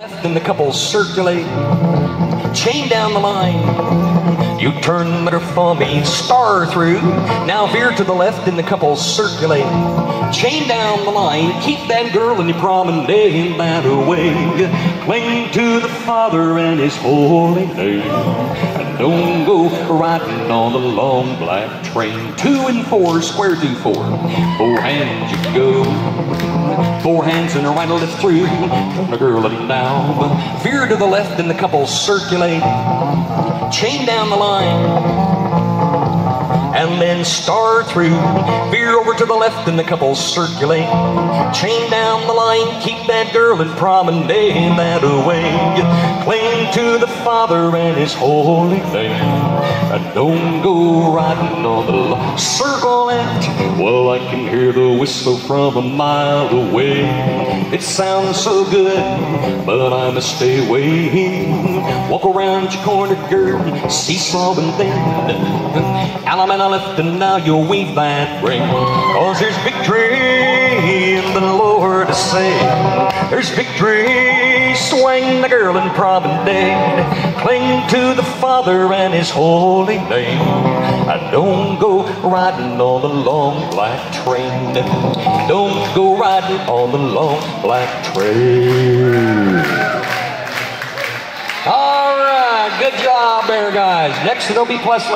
Left and the couples circulate, chain down the line. You turn better for me, star through. Now veer to the left and the couples circulate, chain down the line. Keep that girl in your promenade that way. Cling to the Father and His holy name, and don't go riding on the long black train. Two and four, square two four. Four hands you go. Four hands and a right and through. Turn the girl up down. Veer to the left and the couple circulate. Chain down the line and then star through. Veer over to the left and the couple circulate. Chain down the line, keep that girl in promenade that way. Cling to the Father and His holy name. And don't go riding on the circle left. Well, I can hear the whistle from a mile away. It sounds so good, but I must stay away. Walk around your corner, girl, seesaw and then. Allemande left and now you'll weave that ring. Cause there's victory in the Lord to say. There's victory, swing the girl in promenade. Cling to the Father and His holy name. And don't go riding on the long black train. Don't go riding on the long black train. All right, good job there, guys. Next it'll be plus.